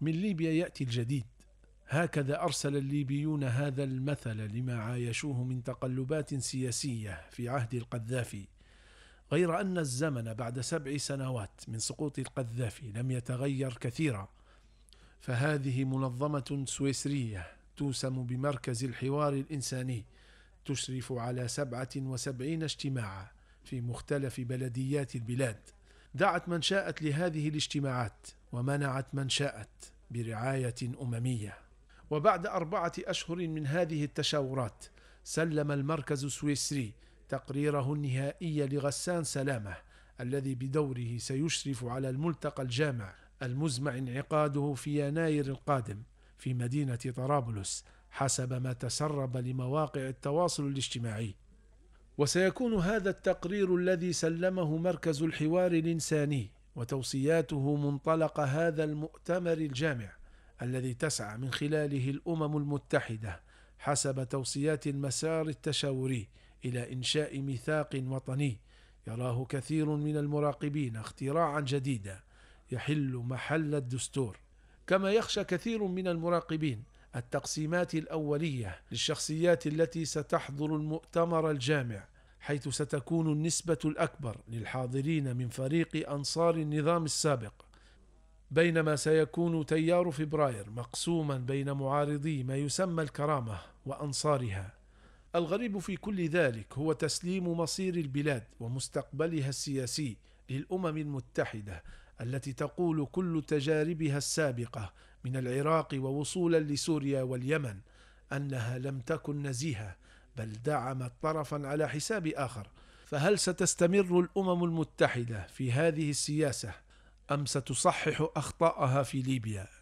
من ليبيا يأتي الجديد. هكذا أرسل الليبيون هذا المثل لما عايشوه من تقلبات سياسية في عهد القذافي. غير أن الزمن بعد سبع سنوات من سقوط القذافي لم يتغير كثيرا فهذه منظمة سويسرية توسم بمركز الحوار الإنساني تشرف على سبعة وسبعين اجتماعا في مختلف بلديات البلاد. دعت من شاءت لهذه الاجتماعات ومنعت من شاءت برعاية أممية. وبعد أربعة أشهر من هذه التشاورات سلم المركز السويسري تقريره النهائي لغسان سلامة الذي بدوره سيشرف على الملتقى الجامع المزمع انعقاده في يناير القادم في مدينة طرابلس حسب ما تسرب لمواقع التواصل الاجتماعي. وسيكون هذا التقرير الذي سلمه مركز الحوار الإنساني وتوصياته منطلق هذا المؤتمر الجامع الذي تسعى من خلاله الأمم المتحدة حسب توصيات المسار التشاوري إلى إنشاء ميثاق وطني يراه كثير من المراقبين اختراعا جديدا يحل محل الدستور. كما يخشى كثير من المراقبين التقسيمات الأولية للشخصيات التي ستحضر المؤتمر الجامع حيث ستكون النسبة الأكبر للحاضرين من فريق أنصار النظام السابق. بينما سيكون تيار فبراير مقسوما بين معارضي ما يسمى الكرامة وأنصارها. الغريب في كل ذلك هو تسليم مصير البلاد ومستقبلها السياسي للأمم المتحدة التي تقول كل تجاربها السابقة من العراق ووصولا لسوريا واليمن أنها لم تكن نزيهة بل دعمت طرفا على حساب آخر فهل ستستمر الأمم المتحدة في هذه السياسة أم ستصحح أخطاءها في ليبيا؟